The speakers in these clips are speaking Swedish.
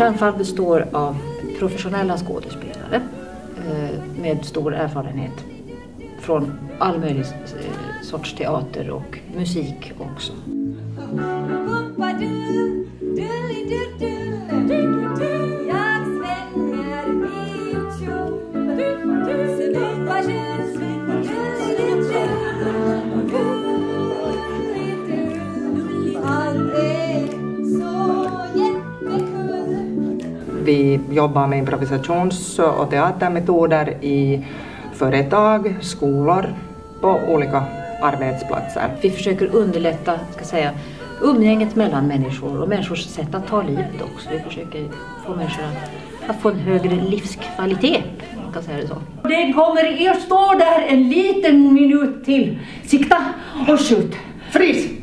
Stjärnfall består av professionella skådespelare eh, med stor erfarenhet från all möjlig eh, sorts teater och musik också. Vi jobbar med improvisations och teatermetoder i företag, skolor, på olika arbetsplatser. Vi försöker underlätta ska säga, umgänget mellan människor och människors sätt att ta livet också. Vi försöker få människor att, att få en högre livskvalitet. Man kan säga det så. Den kommer er stå där en liten minut till. Sikta och skjut. Fris!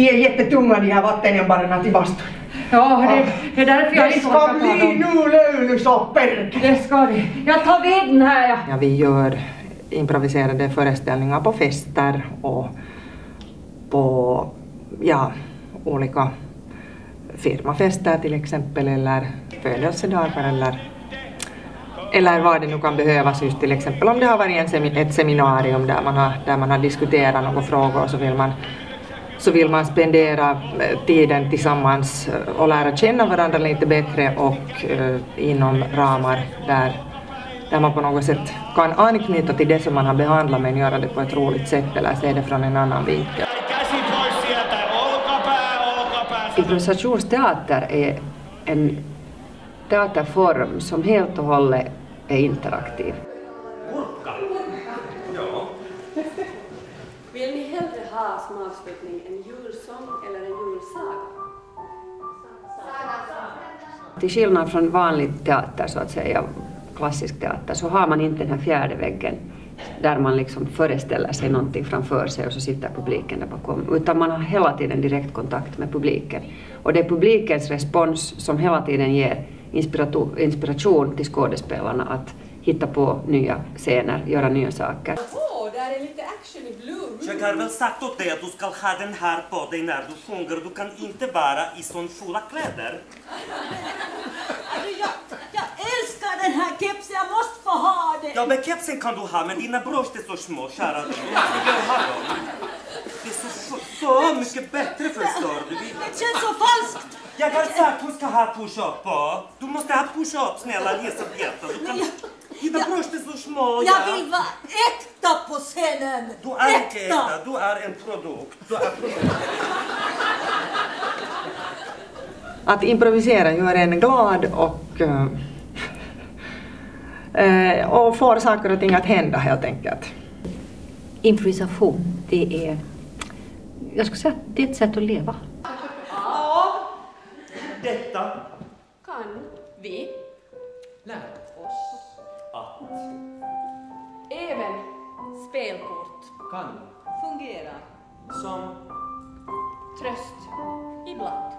De är jättetunga de här vattenjambarerna till bastun. Ja, det, det är därför jag Det inte ska orkar ta bli dem. nu lölusopper! Det ska det. Jag tar veden här. Ja. Ja, vi gör improviserade föreställningar på fester och på ja, olika firmafester till exempel eller födelsedagar eller, eller vad det nu kan behövas just till exempel om det har varit en semi, ett seminarium där man, har, där man har diskuterat några frågor så vill man så vill man spendera eh, tiden tillsammans eh, och lära känna varandra lite bättre och eh, inom ramar där, där man på något sätt kan anknyta till det som man har behandlat men göra det på ett roligt sätt eller se det från en annan vinkel. Improvisationsteater är en teaterform som helt och hållet är interaktiv. Vill ni hellre ha som avslutning en julsång eller en julsaga? Till skillnad från vanlig teater, så att säga, klassisk teater, så har man inte den här fjärde väggen där man liksom föreställer sig någonting framför sig och så sitter publiken där bakom. Utan man har hela tiden direktkontakt med publiken. Och det är publikens respons som hela tiden ger inspiration till skådespelarna att hitta på nya scener, göra nya saker. Åh, där är lite action i blue. Jag har väl sagt åt dig att du ska ha den här på dig när du sjunger. Du kan inte vara i sån fula kläder. Alltså, jag, jag älskar den här kepsen, jag måste få ha den. Ja, men kepsen kan du ha, men dina bröst är så små, kära du. Du måste väl ha dem. Det är så, så mycket bättre förstår du. Det känns så falskt. Jag har sagt att du ska ha push-up på. Du måste ha push-up, snälla Elisabeta. Du kan... Dina bröst är så små. Jag ja. vill vara äkta på scenen. Du är inte äkta, du är en produkt. Du är produkt. Att improvisera gör en glad och, eh, eh, och får saker och ting att hända helt enkelt. Improvisation, det är, jag skulle säga det är ett sätt att leva. Detta Kan vi lär oss att även spelkort kan fungera som tröst ibland?